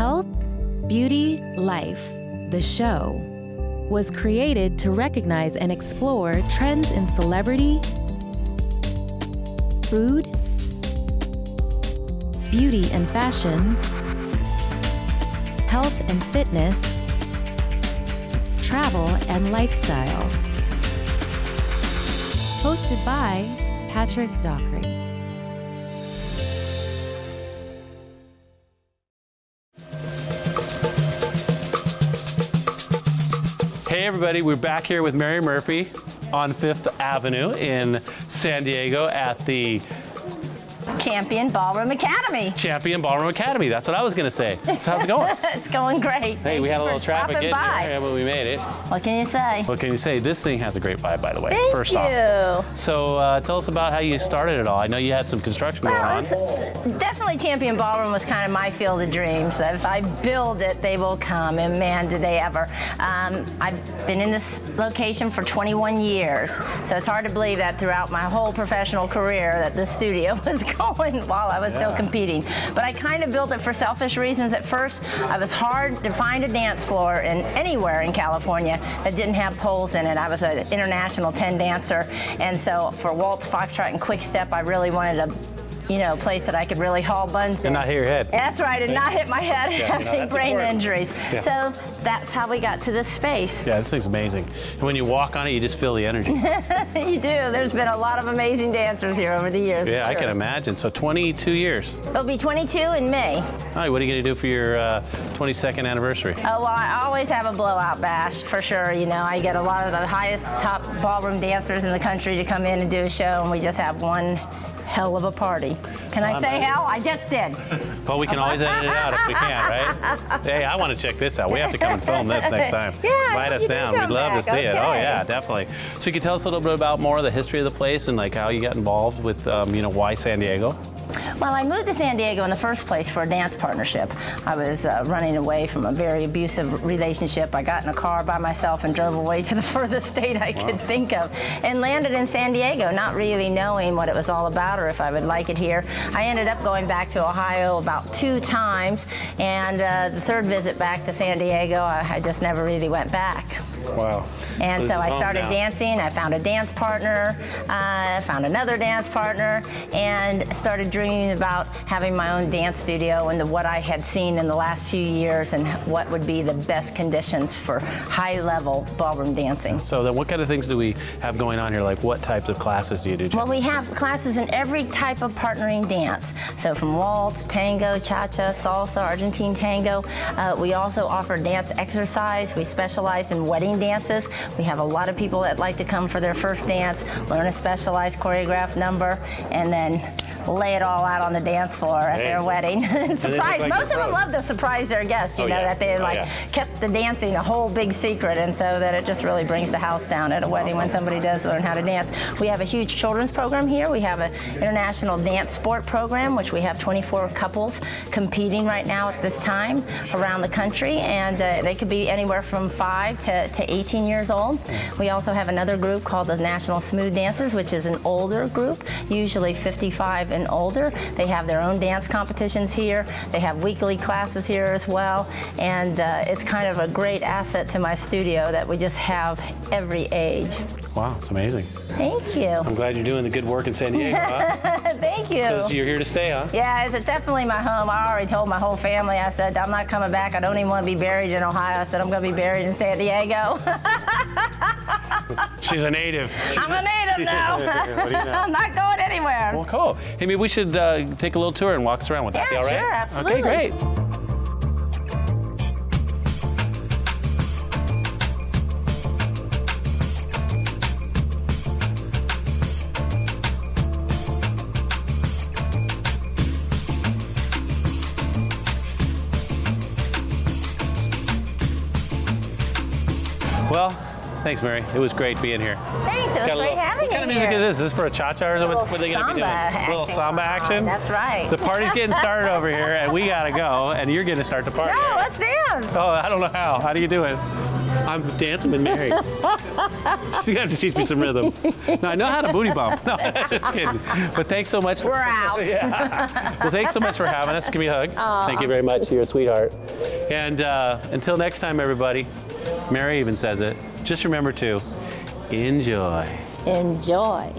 Health, Beauty, Life, the show, was created to recognize and explore trends in celebrity, food, beauty and fashion, health and fitness, travel and lifestyle. Hosted by Patrick Dockery. Hey everybody, we're back here with Mary Murphy on Fifth Avenue in San Diego at the Champion Ballroom Academy. Champion Ballroom Academy. That's what I was gonna say. So how's it going? it's going great. Hey, Thank we had a little traffic getting by. here, but we made it. What can you say? What can you say? This thing has a great vibe, by the way. Thank first you. off. So uh, tell us about how you started it all. I know you had some construction going on. definitely Champion Ballroom was kind of my field of dreams. If I build it, they will come, and man, did they ever. Um, I've been in this location for 21 years, so it's hard to believe that throughout my whole professional career that this studio was going while I was still competing. But I kind of built it for selfish reasons. At first, I was hard to find a dance floor in anywhere in California that didn't have poles in it. I was an international 10 dancer, and so for waltz, foxtrot, and quick step, I really wanted a you know, a place that I could really haul buns in. And not hit your head. That's right, and not hit my head Yeah, having that's brain important. injuries. Yeah. So that's how we got to this space. Yeah, this thing's amazing. And when you walk on it, you just feel the energy. you do. There's been a lot of amazing dancers here over the years. yeah, I can imagine. So 22 years. It'll be 22 in May. All right, what are you gonna do for your uh, 22nd anniversary? Oh, well, I always have a blowout bash for sure. You know, I get a lot of the highest top ballroom dancers in the country to come in and do a show, and we just have one hell of a party. Can I say hell? I just did. Well, we can always edit it out if we can, right? Hey, I want to check this out. We have to come and film this next time. Yeah, Invite us do down. We'd love to back. see it. Oh yeah, definitely. So you can tell us a little bit about more of the history of the place and like how you got involved with, um, you know, why San Diego. Well, I moved to San Diego in the first place for a dance partnership. I was uh, running away from a very abusive relationship. I got in a car by myself and drove away to the furthest state I could think of and landed in San Diego, not really knowing what it was all about or if I would like it here. I ended up going back to Ohio about two times, and uh, the third visit back to San Diego, I, I just never really went back. Wow. And so, this is I started now. dancing. I found a dance partner. Uh, I found another dance partner, and started dreaming about having my own dance studio and the, what I had seen in the last few years and what would be the best conditions for high-level ballroom dancing. So then what kind of things do we have going on here? Like what types of classes do you do? Well, we have classes in every type of partnering dance. So from waltz, tango, cha-cha, salsa, Argentine tango. Uh, we also offer dance exercise. We specialize in wedding dances. We have a lot of people that like to come for their first dance, learn a specialized choreographed number, and then lay it all out on the dance floor at Hey. their wedding. surprise. like Most of them love to surprise their guests, you Oh, know, yeah. that they Oh, like yeah. kept the dancing a whole big secret, and so that it just really brings the house down at a wedding when somebody does learn how to dance. We have a huge children's program here. We have an international dance sport program, which we have 24 couples competing right now at this time around the country, and uh, they could be anywhere from five to, to 18 years old. We also have another group called the National Smooth Dancers, which is an older group, usually 55 and older. They have their own dance competitions here. They have weekly classes here as well, and uh, it's kind of a great asset to my studio that we just have every age. Wow, it's amazing. Thank you. I'm glad you're doing the good work in San Diego. Huh? Thank you. so you're here to stay, huh? Yeah, it's definitely my home. I already told my whole family. I said I'm not coming back. I don't even want to be buried in Ohio. I said I'm going to be buried in San Diego. She's a native. I'm a native now. You know? I'm not going anywhere. Well, cool. Hey, maybe we should uh, take a little tour and walk us around with that. Yeah, Be all right? sure, absolutely. Okay, great. Well, Thanks, Mary. It was great being here. Thanks. It was great little, having you here. What kind of music here. is this? Is this for a cha cha or something? what, are they going to be doing? A little samba action? That's right. The party's getting started over here, and we got to go, and you're going to start the party. No, let's dance. Oh, I don't know how. How do you do it? I'm dancing with Mary. you gonna have to teach me some rhythm. No, I know how to booty bump. No, just kidding. But thanks so much. We're out. yeah. Well, thanks so much for having us. Give me a hug. Aww. Thank you very much. You're a sweetheart. And uh, until next time, everybody. Mary even says it. Just remember to enjoy. Enjoy.